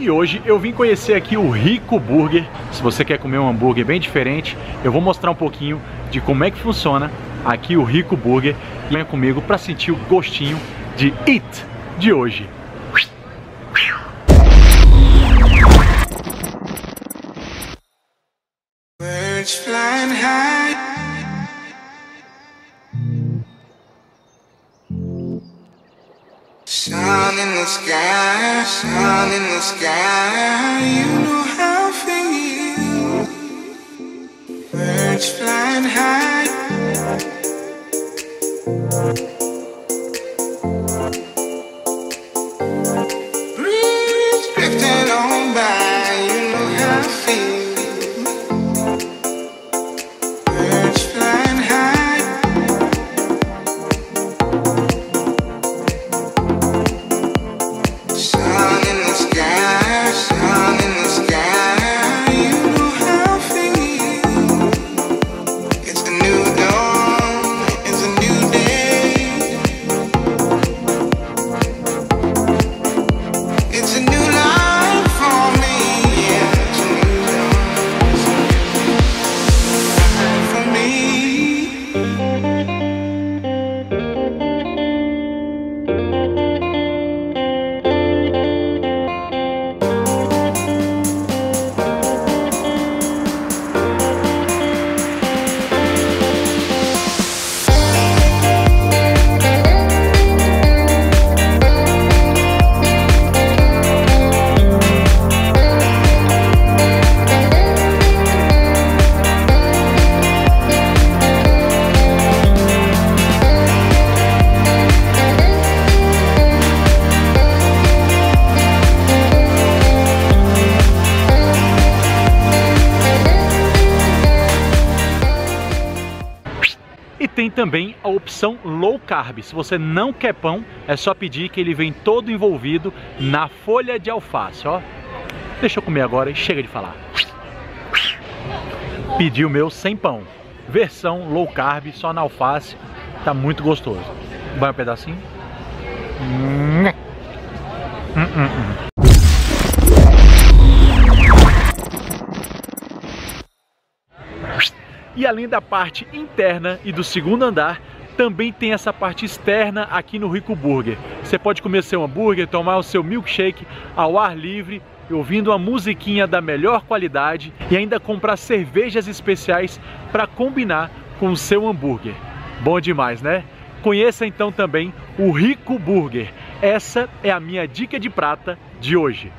E hoje eu vim conhecer aqui o Rico Burger. Se você quer comer um hambúrguer bem diferente, eu vou mostrar um pouquinho de como é que funciona aqui o Rico Burger. Venha comigo para sentir o gostinho de It de hoje. Birds flying high Sun in the sky, sun in the sky, you know how I feel. Birds flying high. Tem também a opção low carb. Se você não quer pão, é só pedir que ele vem todo envolvido na folha de alface, ó. Deixa eu comer agora e chega de falar. Pedi o meu sem pão. Versão low carb, só na alface. Tá muito gostoso. Vai um pedacinho. Hum, hum, hum. E além da parte interna e do segundo andar, também tem essa parte externa aqui no Rico Burger. Você pode comer seu hambúrguer, tomar o seu milkshake ao ar livre, ouvindo uma musiquinha da melhor qualidade e ainda comprar cervejas especiais para combinar com o seu hambúrguer. Bom demais, né? Conheça então também o Rico Burger. Essa é a minha dica de prata de hoje.